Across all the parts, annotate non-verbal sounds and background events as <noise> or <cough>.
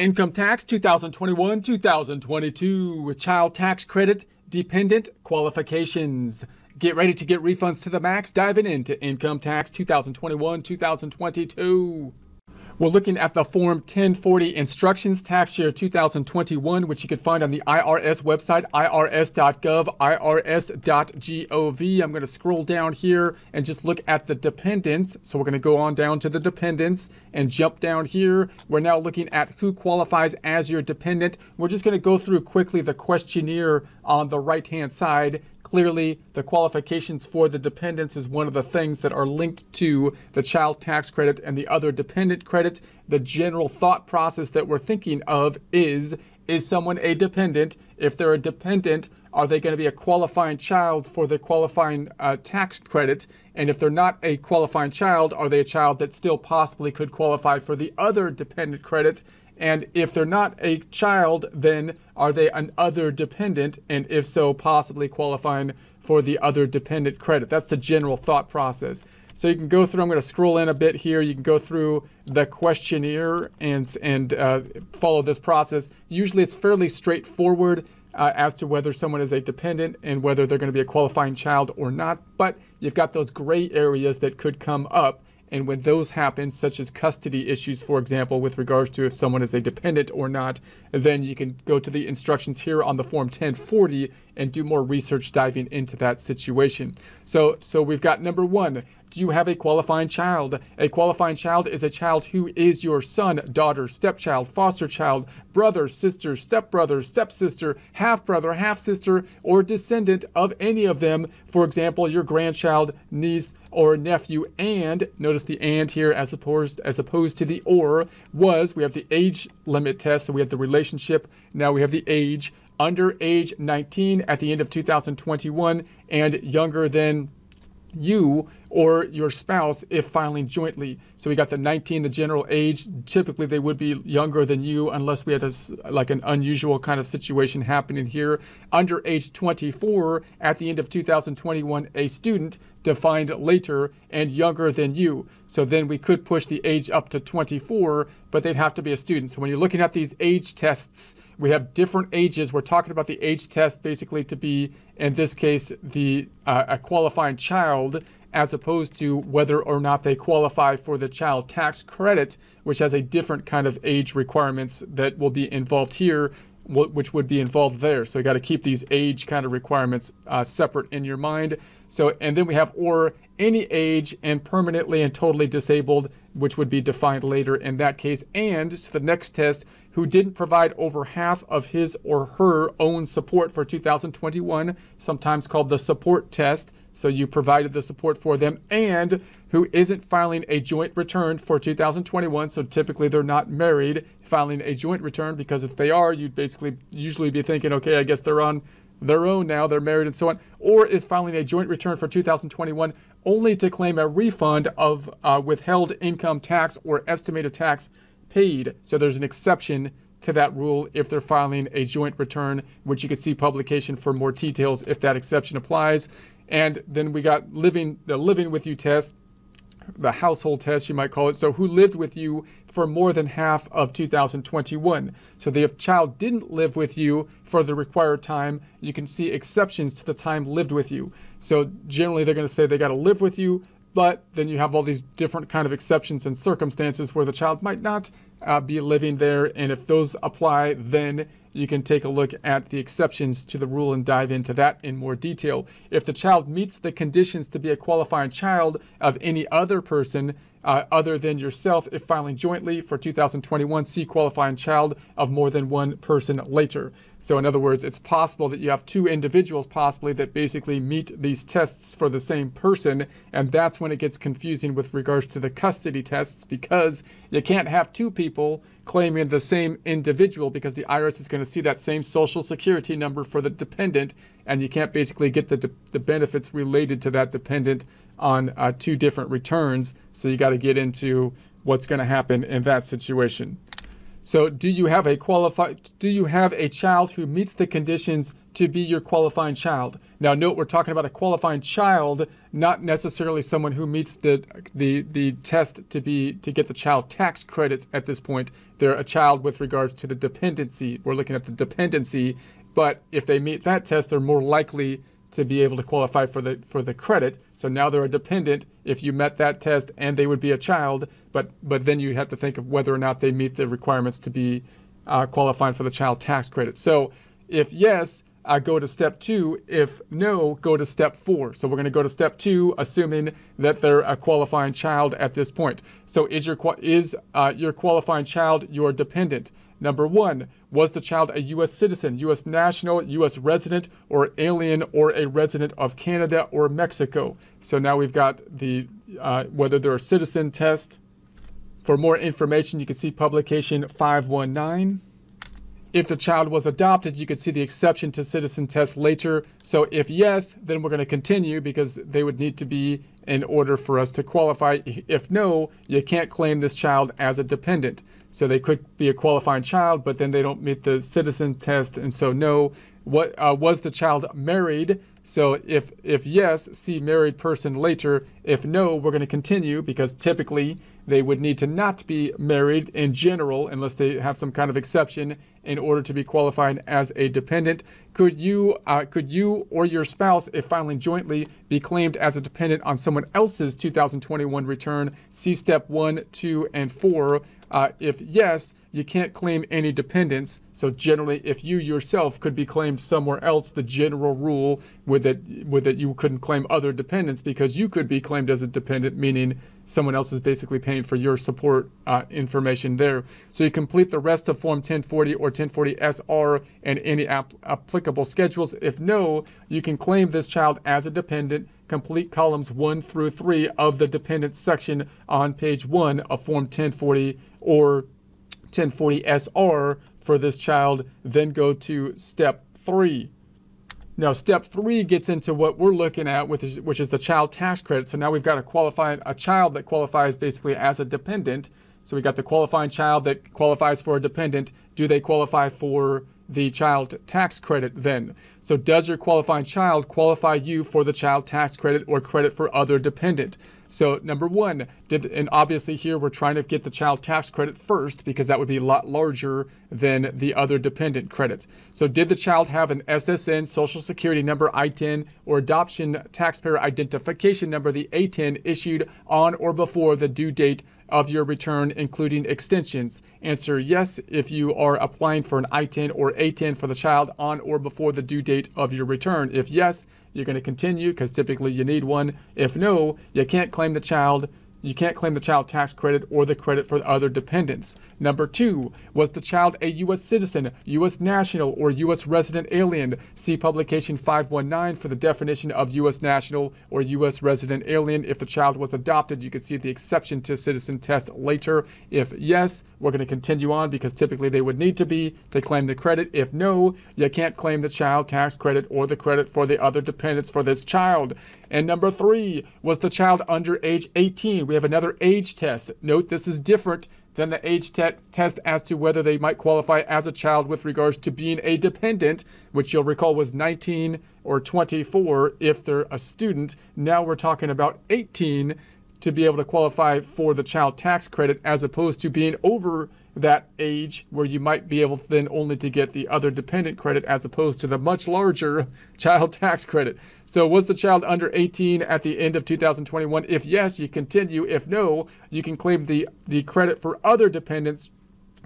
Income tax 2021 2022, child tax credit, dependent qualifications. Get ready to get refunds to the max, diving into income tax 2021 2022. We're looking at the Form 1040 Instructions Tax Year 2021, which you can find on the IRS website, irs.gov, irs.gov. I'm going to scroll down here and just look at the dependents. So we're going to go on down to the dependents and jump down here. We're now looking at who qualifies as your dependent. We're just going to go through quickly the questionnaire on the right hand side Clearly, the qualifications for the dependents is one of the things that are linked to the child tax credit and the other dependent credit. The general thought process that we're thinking of is is someone a dependent? If they're a dependent, are they going to be a qualifying child for the qualifying uh, tax credit? And if they're not a qualifying child, are they a child that still possibly could qualify for the other dependent credit? And if they're not a child, then are they an other dependent? And if so, possibly qualifying for the other dependent credit. That's the general thought process. So you can go through, I'm going to scroll in a bit here. You can go through the questionnaire and, and uh, follow this process. Usually it's fairly straightforward uh, as to whether someone is a dependent and whether they're going to be a qualifying child or not. But you've got those gray areas that could come up and when those happen, such as custody issues, for example, with regards to if someone is a dependent or not, then you can go to the instructions here on the Form 1040 and do more research diving into that situation. So, so we've got number one, do you have a qualifying child? A qualifying child is a child who is your son, daughter, stepchild, foster child, brother, sister, stepbrother, stepsister, half brother, half sister, or descendant of any of them. For example, your grandchild, niece, or nephew. And notice the and here as opposed as opposed to the or was. We have the age limit test, so we have the relationship. Now we have the age under age 19 at the end of 2021 and younger than you or your spouse if filing jointly. So we got the 19, the general age. Typically, they would be younger than you unless we had a, like an unusual kind of situation happening here. Under age 24 at the end of 2021, a student defined later and younger than you. So then we could push the age up to 24, but they'd have to be a student. So when you're looking at these age tests, we have different ages. We're talking about the age test basically to be, in this case, the uh, a qualifying child as opposed to whether or not they qualify for the child tax credit, which has a different kind of age requirements that will be involved here, which would be involved there. So you got to keep these age kind of requirements uh, separate in your mind. So, and then we have or any age and permanently and totally disabled, which would be defined later in that case. And so the next test, who didn't provide over half of his or her own support for 2021, sometimes called the support test. So you provided the support for them, and who isn't filing a joint return for 2021. So typically they're not married, filing a joint return because if they are, you'd basically usually be thinking, okay, I guess they're on their own now, they're married and so on, or is filing a joint return for 2021 only to claim a refund of uh, withheld income tax or estimated tax paid. So there's an exception to that rule if they're filing a joint return, which you can see publication for more details if that exception applies. And then we got living the living with you test the household test, you might call it. So, who lived with you for more than half of 2021? So, the child didn't live with you for the required time, you can see exceptions to the time lived with you. So, generally, they're going to say they got to live with you, but then you have all these different kind of exceptions and circumstances where the child might not uh, be living there. And if those apply, then you can take a look at the exceptions to the rule and dive into that in more detail. If the child meets the conditions to be a qualifying child of any other person, uh, other than yourself if filing jointly for 2021 see qualifying child of more than one person later. So in other words, it's possible that you have two individuals possibly that basically meet these tests for the same person, and that's when it gets confusing with regards to the custody tests because you can't have two people claiming the same individual because the IRS is going to see that same social security number for the dependent, and you can't basically get the, de- the benefits related to that dependent on uh, two different returns. So you got to get into what's going to happen in that situation. So do you have a qualified do you have a child who meets the conditions to be your qualifying child? Now note we're talking about a qualifying child, not necessarily someone who meets the the the test to be to get the child tax credit at this point. They're a child with regards to the dependency. We're looking at the dependency, but if they meet that test, they're more likely to be able to qualify for the for the credit. So now they're a dependent if you met that test and they would be a child, but but then you have to think of whether or not they meet the requirements to be uh, qualifying for the child tax credit. So if yes, uh, go to step two. If no, go to step four. So we're going to go to step two, assuming that they're a qualifying child at this point. So is your is uh, your qualifying child your dependent? Number one, was the child a U.S. citizen, U.S. national, U.S. resident, or alien, or a resident of Canada or Mexico? So now we've got the uh, whether they're a citizen test. For more information, you can see publication 519. If the child was adopted, you could see the exception to citizen test later. So if yes, then we're going to continue because they would need to be in order for us to qualify. If no, you can't claim this child as a dependent. So they could be a qualifying child, but then they don't meet the citizen test. And so no, what uh, was the child married? So if if yes, see married person later. If no, we're going to continue because typically they would need to not be married in general unless they have some kind of exception in order to be qualified as a dependent. Could you uh, could you or your spouse, if filing jointly, be claimed as a dependent on someone else's 2021 return? See step one, two, and four. Uh, if yes, you can't claim any dependents. So generally, if you yourself could be claimed somewhere else, the general rule that would that you couldn't claim other dependents because you could be claimed as a dependent, meaning someone else is basically paying for your support uh, information there. So you complete the rest of Form 1040 or 1040 SR and any ap- applicable schedules. If no, you can claim this child as a dependent. Complete columns 1 through 3 of the dependent section on page 1 of Form 1040 or 1040 SR for this child. Then go to step 3 now, step three gets into what we're looking at, which is, which is the child tax credit. So now we've got a qualified a child that qualifies basically as a dependent. So we got the qualifying child that qualifies for a dependent. Do they qualify for the child tax credit then. So does your qualifying child qualify you for the child tax credit or credit for other dependent? So number one, did and obviously here we're trying to get the child tax credit first because that would be a lot larger than the other dependent credit. So did the child have an SSN, Social Security number, ITIN, or adoption taxpayer identification number, the ATIN, issued on or before the due date of your return, including extensions? Answer yes if you are applying for an ITIN or ATIN for the child on or before the due date of your return. If yes, you're going to continue because typically you need one. If no, you can't claim the child you can't claim the child tax credit or the credit for the other dependents. Number two, was the child a U.S. citizen, U.S. national, or U.S. resident alien? See publication 519 for the definition of U.S. national or U.S. resident alien. If the child was adopted, you can see the exception to citizen test later. If yes, we're going to continue on because typically they would need to be to claim the credit. If no, you can't claim the child tax credit or the credit for the other dependents for this child. And number three, was the child under age 18? We have another age test. Note this is different than the age te test as to whether they might qualify as a child with regards to being a dependent, which you'll recall was 19 or 24 if they're a student. Now we're talking about 18 to be able to qualify for the child tax credit as opposed to being over that age where you might be able then only to get the other dependent credit as opposed to the much larger <laughs> child tax credit. So was the child under 18 at the end of 2021? If yes, you continue. If no, you can claim the, the credit for other dependents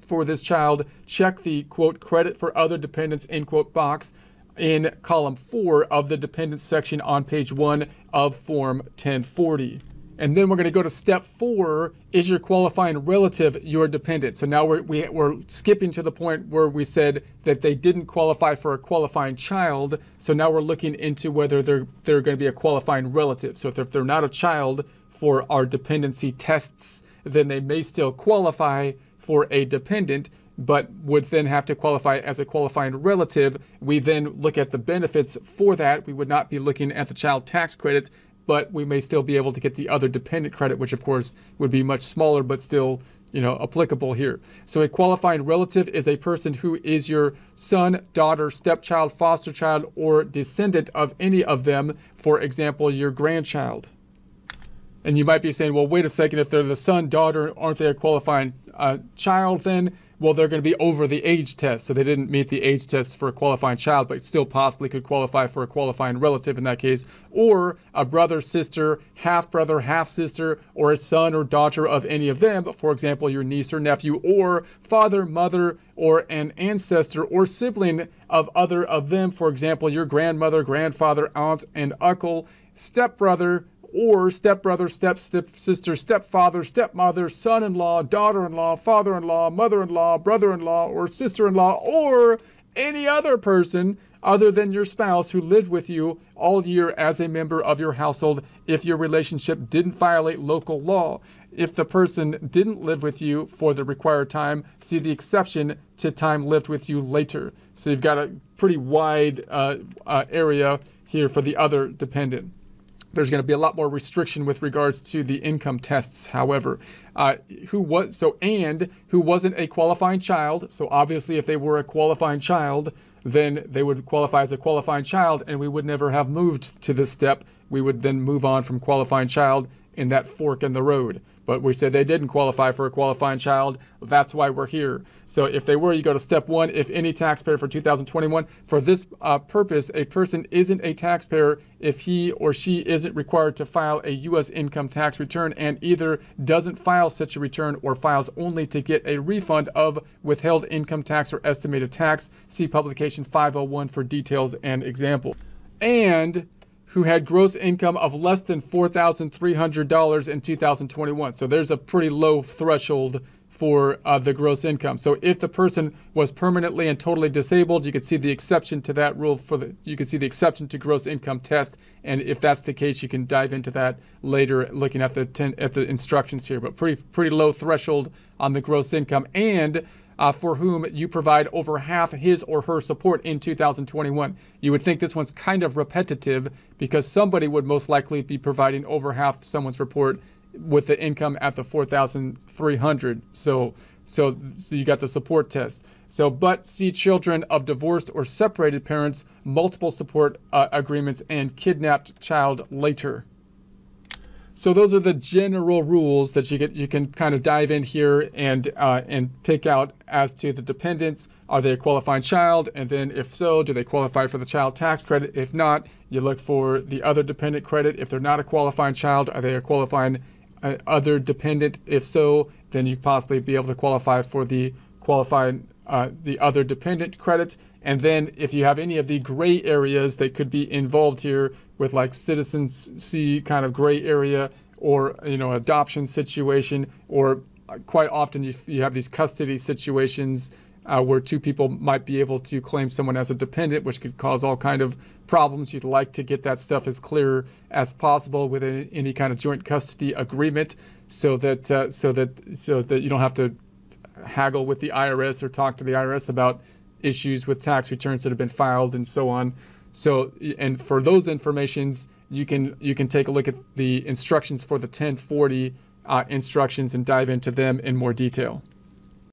for this child. Check the quote credit for other dependents end quote box in column 4 of the dependents section on page 1 of form 1040. And then we're going to go to step four, is your qualifying relative your dependent? So now we're, we, we are skipping to the point where we said that they didn't qualify for a qualifying child. So now we're looking into whether they're, they're going to be a qualifying relative. So if they're, if they're not a child for our dependency tests, then they may still qualify for a dependent, but would then have to qualify as a qualifying relative. We then look at the benefits for that. We would not be looking at the child tax credit but we may still be able to get the other dependent credit, which of course would be much smaller, but still you know, applicable here. So a qualifying relative is a person who is your son, daughter, stepchild, foster child, or descendant of any of them. For example, your grandchild. And you might be saying, well, wait a second, if they're the son, daughter, aren't they a qualifying uh, child then? Well, they're going to be over the age test. So they didn't meet the age test for a qualifying child, but still possibly could qualify for a qualifying relative in that case. Or a brother, sister, half brother, half sister, or a son or daughter of any of them. For example, your niece or nephew, or father, mother, or an ancestor or sibling of other of them. For example, your grandmother, grandfather, aunt, and uncle, stepbrother, or stepbrother, step sister, stepfather, stepmother, son in law, daughter in law, father in law, mother in law, brother in law, or sister in law, or any other person other than your spouse who lived with you all year as a member of your household if your relationship didn't violate local law. If the person didn't live with you for the required time, see the exception to time lived with you later. So you've got a pretty wide uh, uh, area here for the other dependent. There's going to be a lot more restriction with regards to the income tests. However, uh, who was so and who wasn't a qualifying child. So obviously, if they were a qualifying child, then they would qualify as a qualifying child, and we would never have moved to this step. We would then move on from qualifying child in that fork in the road. But we said they didn't qualify for a qualifying child. That's why we're here. So if they were, you go to step one. If any taxpayer for 2021, for this uh, purpose, a person isn't a taxpayer if he or she isn't required to file a U.S. income tax return and either doesn't file such a return or files only to get a refund of withheld income tax or estimated tax. See publication 501 for details and examples. And who had gross income of less than $4,300 in 2021. So there's a pretty low threshold for uh, the gross income. So if the person was permanently and totally disabled, you could see the exception to that rule for the you can see the exception to gross income test and if that's the case you can dive into that later looking at the ten, at the instructions here, but pretty pretty low threshold on the gross income and uh, for whom you provide over half his or her support in 2021. You would think this one's kind of repetitive because somebody would most likely be providing over half someone's report with the income at the 4,300. So, so, so you got the support test. So, but see children of divorced or separated parents, multiple support uh, agreements, and kidnapped child later. So those are the general rules that you get. You can kind of dive in here and uh, and pick out as to the dependents. Are they a qualifying child? And then if so, do they qualify for the child tax credit? If not, you look for the other dependent credit. If they're not a qualifying child, are they a qualifying uh, other dependent? If so, then you possibly be able to qualify for the qualifying uh, the other dependent credit. And then if you have any of the gray areas that could be involved here with like citizens C kind of gray area or, you know, adoption situation, or quite often you, you have these custody situations uh, where two people might be able to claim someone as a dependent, which could cause all kind of problems. You'd like to get that stuff as clear as possible within any kind of joint custody agreement, so that uh, so that so that you don't have to haggle with the IRS or talk to the IRS about issues with tax returns that have been filed and so on. So, and for those informations, you can you can take a look at the instructions for the 1040 uh, instructions and dive into them in more detail.